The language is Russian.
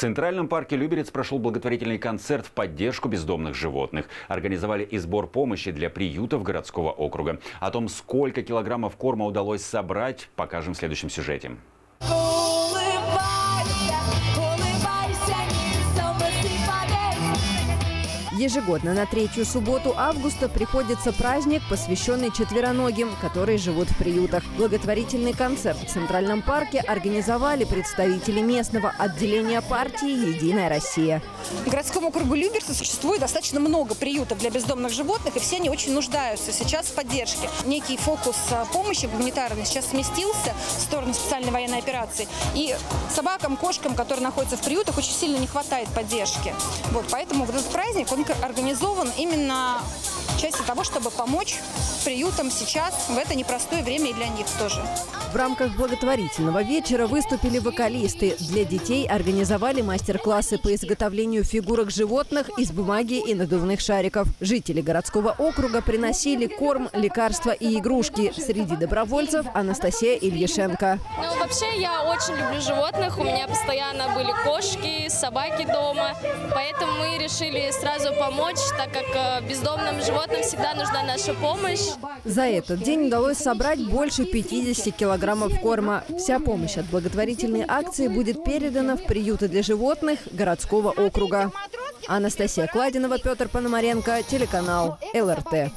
Центральном парке Люберец прошел благотворительный концерт в поддержку бездомных животных. Организовали и сбор помощи для приютов городского округа. О том, сколько килограммов корма удалось собрать, покажем в следующем сюжете. Ежегодно на третью субботу августа приходится праздник, посвященный четвероногим, которые живут в приютах. Благотворительный концерт в Центральном парке организовали представители местного отделения партии «Единая Россия». В городском округу Люберца существует достаточно много приютов для бездомных животных, и все они очень нуждаются сейчас в поддержке. Некий фокус а, помощи гуманитарной сейчас сместился в сторону специальной военной операции. И собакам, кошкам, которые находятся в приютах, очень сильно не хватает поддержки. Вот, поэтому вот этот праздник, он организован именно части того, чтобы помочь приютам сейчас в это непростое время и для них тоже. В рамках благотворительного вечера выступили вокалисты. Для детей организовали мастер-классы по изготовлению фигурок животных из бумаги и надувных шариков. Жители городского округа приносили корм, лекарства и игрушки. Среди добровольцев Анастасия Ильяшенко. Ну, вообще, я очень люблю животных. У меня постоянно были кошки, собаки дома. Поэтому мы решили сразу помочь, так как э, бездомным животным всегда нужна наша помощь. За этот день удалось собрать больше 50 килограммов корма. Вся помощь от благотворительной акции будет передана в приюты для животных городского округа. Анастасия Кладинова, Петр Пономаренко, телеканал ЛРТ.